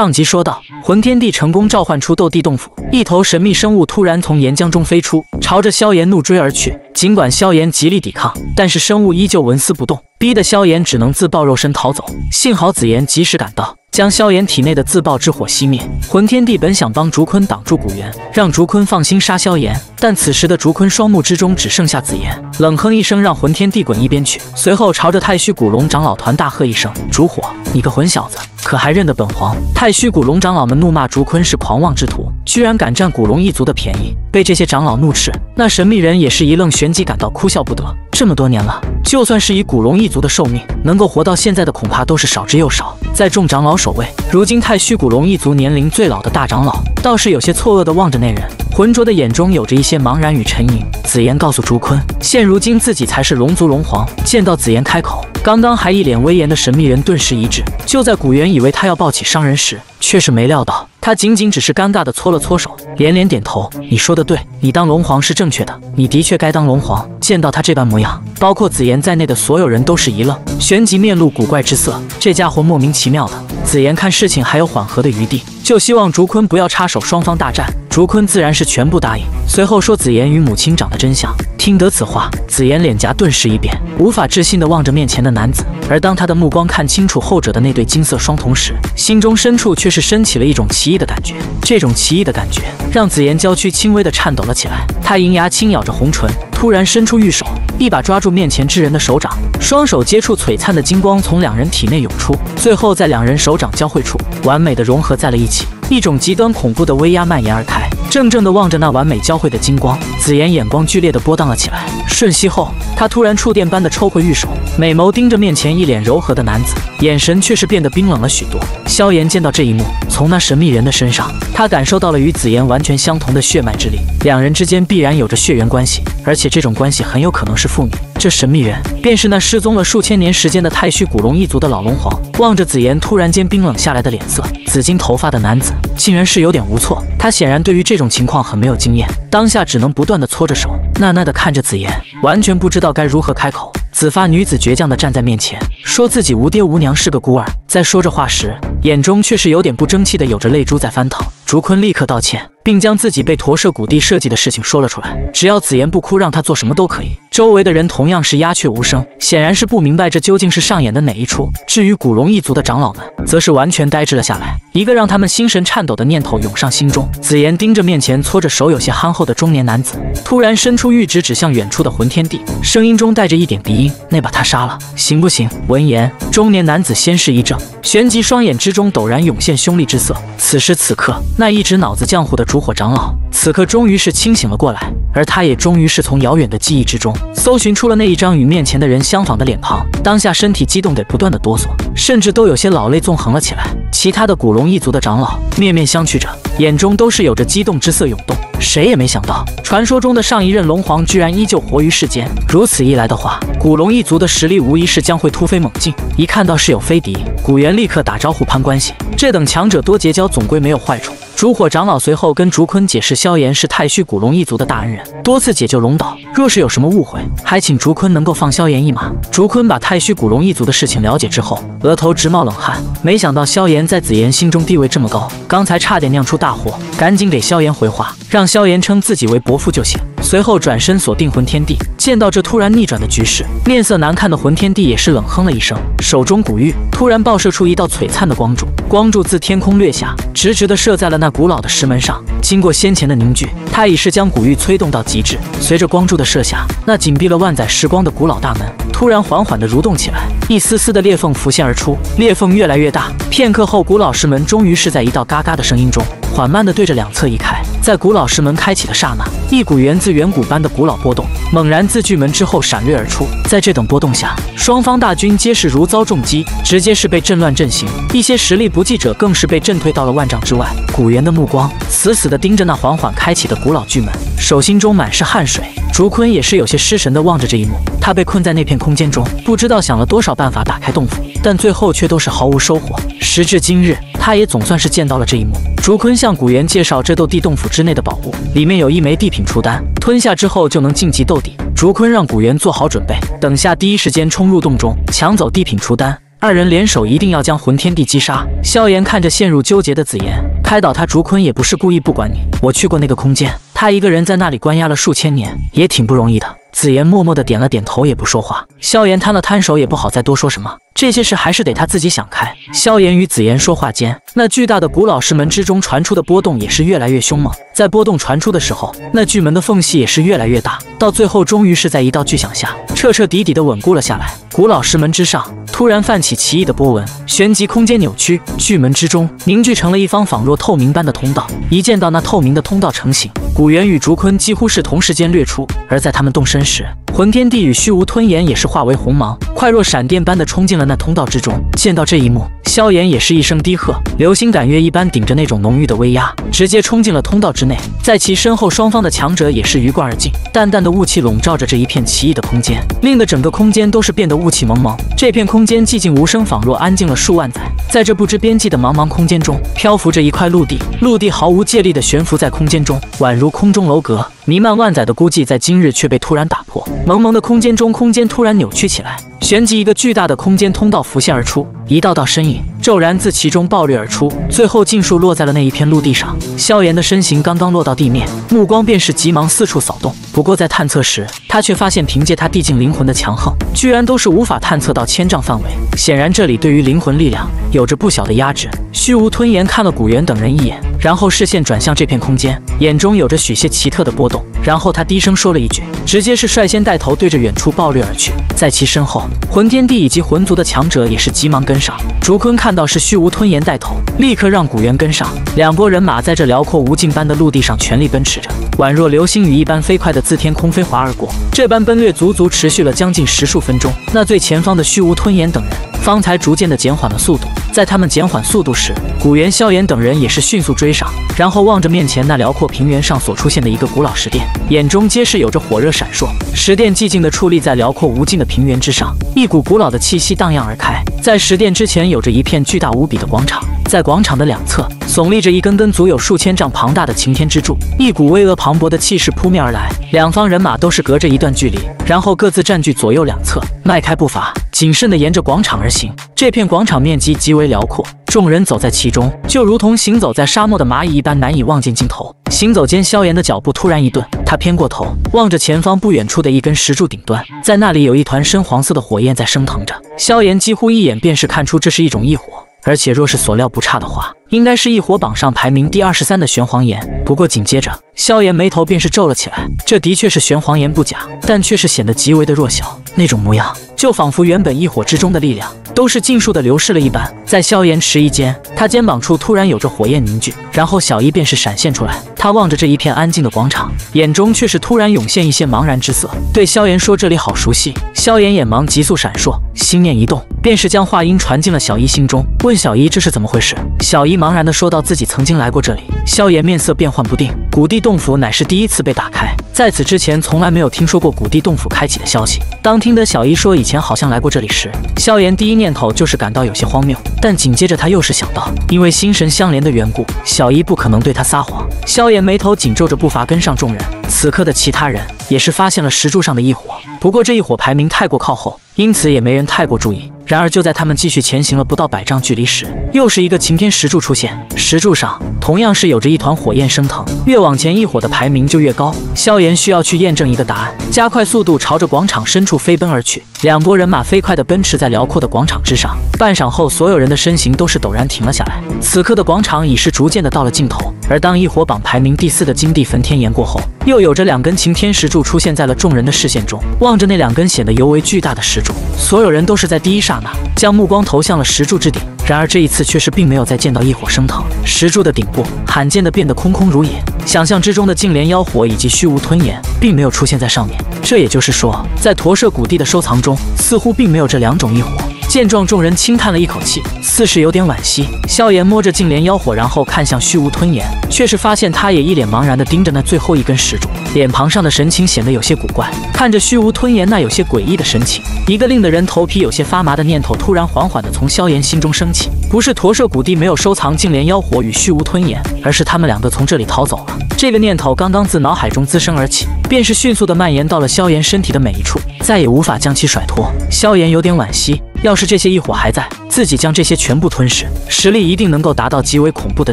上集说到，魂天帝成功召唤出斗地洞府，一头神秘生物突然从岩浆中飞出，朝着萧炎怒追而去。尽管萧炎极力抵抗，但是生物依旧纹丝不动，逼得萧炎只能自爆肉身逃走。幸好紫妍及时赶到。将萧炎体内的自爆之火熄灭。魂天帝本想帮竹坤挡住古元，让竹坤放心杀萧炎，但此时的竹坤双目之中只剩下紫妍，冷哼一声，让魂天帝滚一边去。随后朝着太虚古龙长老团大喝一声：“烛火，你个混小子，可还认得本皇？”太虚古龙长老们怒骂竹坤是狂妄之徒，居然敢占古龙一族的便宜。被这些长老怒斥，那神秘人也是一愣，旋即感到哭笑不得。这么多年了，就算是以古龙一族的寿命，能够活到现在的恐怕都是少之又少。在众长老守卫，如今太虚古龙一族年龄最老的大长老倒是有些错愕地望着那人，浑浊的眼中有着一些茫然与沉吟。紫妍告诉竹坤，现如今自己才是龙族龙皇。见到紫妍开口，刚刚还一脸威严的神秘人顿时一滞。就在古元以为他要抱起伤人时，却是没料到。他仅仅只是尴尬地搓了搓手，连连点头：“你说的对，你当龙皇是正确的，你的确该当龙皇。”见到他这般模样，包括紫妍在内的所有人都是一愣，旋即面露古怪之色。这家伙莫名其妙的。紫妍看事情还有缓和的余地，就希望竹坤不要插手，双方大战。竹坤自然是全部答应，随后说紫妍与母亲长得真像。听得此话，紫妍脸颊顿时一变，无法置信地望着面前的男子。而当他的目光看清楚后者的那对金色双瞳时，心中深处却是升起了一种奇异的感觉。这种奇异的感觉让紫妍娇躯轻微地颤抖了起来。她银牙轻咬着红唇，突然伸出玉手，一把抓住面前之人的手掌，双手接触，璀璨的金光从两人体内涌出，最后在两人手掌交汇处，完美的融合在了一起。一种极端恐怖的威压蔓延而开。怔怔地望着那完美交汇的金光，紫妍眼光剧烈地波荡了起来。瞬息后，她突然触电般的抽回玉手，美眸盯着面前一脸柔和的男子，眼神却是变得冰冷了许多。萧炎见到这一幕，从那神秘人的身上，他感受到了与紫妍完全相同的血脉之力，两人之间必然有着血缘关系，而且这种关系很有可能是父女。这神秘人便是那失踪了数千年时间的太虚古龙一族的老龙皇。望着紫妍突然间冰冷下来的脸色，紫金头发的男子竟然是有点无措。他显然对于这种情况很没有经验，当下只能不断的搓着手，纳纳的看着紫妍，完全不知道该如何开口。紫发女子倔强的站在面前，说自己无爹无娘，是个孤儿。在说着话时，眼中却是有点不争气的，有着泪珠在翻腾。竹坤立刻道歉，并将自己被驼舍古地设计的事情说了出来。只要紫妍不哭，让他做什么都可以。周围的人同样是鸦雀无声，显然是不明白这究竟是上演的哪一出。至于古龙一族的长老们，则是完全呆滞了下来。一个让他们心神颤抖的念头涌上心中。紫妍盯着面前搓着手、有些憨厚的中年男子，突然伸出玉指指向远处的魂天地，声音中带着一点鼻音：“那把他杀了，行不行？”闻言，中年男子先是一怔，旋即双眼之中陡然涌现凶厉之色。此时此刻。那一直脑子浆糊的烛火长老，此刻终于是清醒了过来，而他也终于是从遥远的记忆之中搜寻出了那一张与面前的人相仿的脸庞。当下身体激动得不断的哆嗦，甚至都有些老泪纵横了起来。其他的古龙一族的长老面面相觑着，眼中都是有着激动之色涌动。谁也没想到，传说中的上一任龙皇居然依旧活于世间。如此一来的话，古龙一族的实力无疑是将会突飞猛进。一看到是有飞敌，古元立刻打招呼攀关系。这等强者多结交，总归没有坏处。烛火长老随后跟竹坤解释，萧炎是太虚古龙一族的大恩人，多次解救龙岛。若是有什么误会，还请竹坤能够放萧炎一马。竹坤把太虚古龙一族的事情了解之后，额头直冒冷汗。没想到萧炎在紫妍心中地位这么高，刚才差点酿出大祸，赶紧给萧炎回话，让萧炎称自己为伯父就行。随后转身锁定魂天地。见到这突然逆转的局势，面色难看的魂天地也是冷哼了一声，手中古玉突然爆射出一道璀璨的光柱，光柱自天空掠下，直直的射在了那。古老的石门上，经过先前的凝聚，他已是将古玉催动到极致。随着光柱的射下，那紧闭了万载时光的古老大门突然缓缓地蠕动起来，一丝丝的裂缝浮现而出，裂缝越来越大。片刻后，古老石门终于是在一道嘎嘎的声音中，缓慢地对着两侧移开。在古老石门开启的刹那，一股源自远古般的古老波动猛然自巨门之后闪掠而出。在这等波动下，双方大军皆是如遭重击，直接是被震乱阵型。一些实力不济者更是被震退到了万丈之外。古元的目光死死地盯着那缓缓开启的古老巨门，手心中满是汗水。竹坤也是有些失神地望着这一幕。他被困在那片空间中，不知道想了多少办法打开洞府，但最后却都是毫无收获。时至今日，他也总算是见到了这一幕。竹坤向古元介绍这斗地洞府之内的宝物，里面有一枚地品初丹，吞下之后就能晋级斗帝。竹坤让古元做好准备，等下第一时间冲入洞中抢走地品初丹。二人联手一定要将魂天帝击杀。萧炎看着陷入纠结的紫妍，开导他：竹坤也不是故意不管你，我去过那个空间，他一个人在那里关押了数千年，也挺不容易的。紫妍默默的点了点头，也不说话。萧炎摊了摊手，也不好再多说什么。这些事还是得他自己想开。萧炎与紫妍说话间，那巨大的古老石门之中传出的波动也是越来越凶猛。在波动传出的时候，那巨门的缝隙也是越来越大，到最后终于是在一道巨响下，彻彻底底的稳固了下来。古老石门之上突然泛起奇异的波纹，旋即空间扭曲，巨门之中凝聚成了一方仿若透明般的通道。一见到那透明的通道成型，古猿与竹坤几乎是同时间掠出。而在他们动身时，魂天帝与虚无吞炎也是化为红芒，快若闪电般的冲进了那通道之中。见到这一幕，萧炎也是一声低喝，流星赶月一般顶着那种浓郁的威压，直接冲进了通道之内。在其身后，双方的强者也是鱼贯而进，淡淡的雾气笼罩着这一片奇异的空间，令得整个空间都是变得雾气蒙蒙。这片空间寂静无声，仿若安静了数万载。在这不知边际的茫茫空间中，漂浮着一块陆地，陆地毫无借力的悬浮在空间中，宛如空中楼阁。弥漫万载的孤寂，在今日却被突然打破。蒙蒙的空间中，空间突然扭曲起来，旋即一个巨大的空间通道浮现而出，一道道身影骤然自其中爆掠而出，最后尽数落在了那一片陆地上。萧炎的身形刚刚落到地面，目光便是急忙四处扫动。不过在探测时，他却发现凭借他地境灵魂的强横，居然都是无法探测到千丈范围。显然这里对于灵魂力量有着不小的压制。虚无吞炎看了古元等人一眼，然后视线转向这片空间，眼中有着许些奇特的波动。然后他低声说了一句，直接是率先带头对着远处暴掠而去。在其身后，魂天帝以及魂族的强者也是急忙跟上。竹坤看到是虚无吞炎带头，立刻让古猿跟上。两拨人马在这辽阔无尽般的陆地上全力奔驰着，宛若流星雨一般飞快的自天空飞滑而过。这般奔掠足足持续了将近十数分钟。那最前方的虚无吞炎等人方才逐渐的减缓了速度。在他们减缓速度时，古元、萧炎等人也是迅速追上，然后望着面前那辽阔平原上所出现的一个古老石殿，眼中皆是有着火热闪烁。石殿寂静地矗立在辽阔无尽的平原之上，一股古老的气息荡漾而开。在石殿之前，有着一片巨大无比的广场，在广场的两侧耸立着一根根足有数千丈庞大的擎天之柱，一股巍峨磅礴的气势扑面而来。两方人马都是隔着一段距离，然后各自占据左右两侧，迈开步伐，谨慎地沿着广场而行。这片广场面积极为辽阔，众人走在其中，就如同行走在沙漠的蚂蚁一般，难以望见尽头。行走间，萧炎的脚步突然一顿，他偏过头，望着前方不远处的一根石柱顶端，在那里有一团深黄色的火焰在升腾着。萧炎几乎一眼便是看出这是一种异火，而且若是所料不差的话，应该是异火榜上排名第二十三的玄黄炎。不过紧接着，萧炎眉头便是皱了起来，这的确是玄黄炎不假，但却是显得极为的弱小，那种模样就仿佛原本异火之中的力量。都是尽数的流逝了一般，在萧炎迟疑间，他肩膀处突然有着火焰凝聚，然后小衣便是闪现出来。他望着这一片安静的广场，眼中却是突然涌现一些茫然之色，对萧炎说：“这里好熟悉。”萧炎眼芒急速闪烁，心念一动，便是将话音传进了小医心中，问小医这是怎么回事。小医茫然的说道：“自己曾经来过这里。”萧炎面色变幻不定，古地洞府乃是第一次被打开，在此之前从来没有听说过古地洞府开启的消息。当听得小医说以前好像来过这里时，萧炎第一念头就是感到有些荒谬，但紧接着他又是想到，因为心神相连的缘故，小医不可能对他撒谎。萧炎眉头紧皱着步伐跟上众人。此刻的其他人也是发现了石柱上的异火，不过这一火排名太过靠后，因此也没人太过注意。然而就在他们继续前行了不到百丈距离时，又是一个擎天石柱出现，石柱上同样是有着一团火焰升腾，越往前异火的排名就越高。萧炎需要去验证一个答案，加快速度朝着广场深处飞奔而去。两拨人马飞快地奔驰在辽阔的广场之上，半晌后，所有人的身形都是陡然停了下来。此刻的广场已是逐渐的到了尽头，而当异火榜排名第四的金地焚天炎过后，又有着两根擎天石柱出现在了众人的视线中。望着那两根显得尤为巨大的石柱，所有人都是在第一刹那将目光投向了石柱之顶。然而这一次却是并没有再见到异火升腾，石柱的顶部罕见的变得空空如也。想象之中的净莲妖火以及虚无吞炎并没有出现在上面。这也就是说，在驼舍谷地的收藏中，似乎并没有这两种异火。见状，众人轻叹了一口气，似是有点惋惜。萧炎摸着净莲妖火，然后看向虚无吞炎，却是发现他也一脸茫然地盯着那最后一根石柱，脸庞上的神情显得有些古怪。看着虚无吞炎那有些诡异的神情，一个令得人头皮有些发麻的念头突然缓缓地从萧炎心中升起：不是驼舍古地没有收藏净莲妖火与虚无吞炎，而是他们两个从这里逃走了。这个念头刚刚自脑海中滋生而起，便是迅速地蔓延到了萧炎身体的每一处，再也无法将其甩脱。萧炎有点惋惜。要是这些异火还在，自己将这些全部吞噬，实力一定能够达到极为恐怖的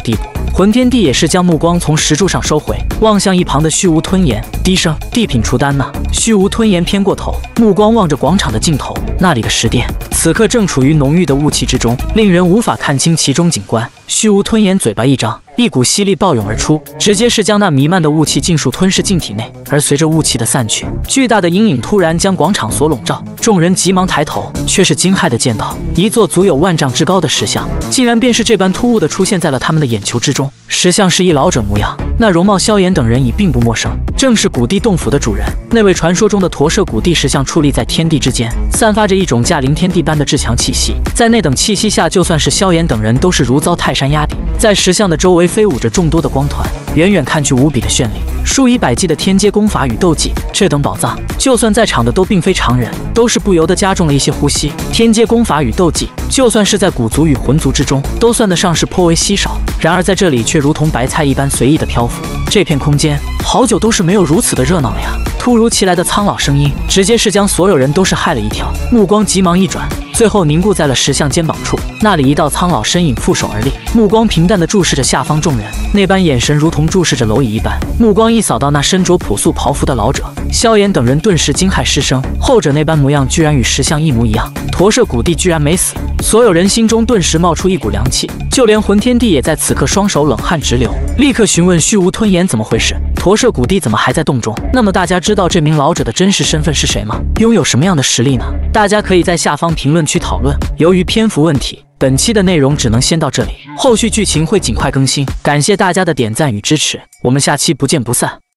地步。魂天帝也是将目光从石柱上收回，望向一旁的虚无吞炎，低声：“地品除丹呢？”虚无吞炎偏过头，目光望着广场的尽头，那里的石殿此刻正处于浓郁的雾气之中，令人无法看清其中景观。虚无吞炎嘴巴一张。一股吸力暴涌而出，直接是将那弥漫的雾气尽数吞噬进体内。而随着雾气的散去，巨大的阴影突然将广场所笼罩。众人急忙抬头，却是惊骇的见到一座足有万丈之高的石像，竟然便是这般突兀的出现在了他们的眼球之中。石像是一老者模样，那容貌萧炎等人已并不陌生，正是古地洞府的主人，那位传说中的驼舍古地石像矗立在天地之间，散发着一种驾临天地般的至强气息。在那等气息下，就算是萧炎等人都是如遭泰山压顶。在石像的周围。飞舞着众多的光团，远远看去无比的绚丽。数以百计的天阶功法与斗技，这等宝藏，就算在场的都并非常人，都是不由得加重了一些呼吸。天阶功法与斗技，就算是在古族与魂族之中，都算得上是颇为稀少。然而在这里，却如同白菜一般随意的漂浮。这片空间，好久都是没有如此的热闹了呀！突如其来的苍老声音，直接是将所有人都是害了一跳。目光急忙一转，最后凝固在了石像肩膀处。那里一道苍老身影负手而立，目光平淡的注视着下方众人，那般眼神如同注视着蝼蚁一般。目光一扫到那身着朴素袍服的老者，萧炎等人顿时惊骇失声。后者那般模样，居然与石像一模一样。驼舍古帝居然没死，所有人心中顿时冒出一股凉气，就连魂天帝也在此刻双手冷汗直流，立刻询问虚无吞炎怎么回事。驼舍谷地怎么还在洞中？那么大家知道这名老者的真实身份是谁吗？拥有什么样的实力呢？大家可以在下方评论区讨论。由于篇幅问题，本期的内容只能先到这里，后续剧情会尽快更新。感谢大家的点赞与支持，我们下期不见不散。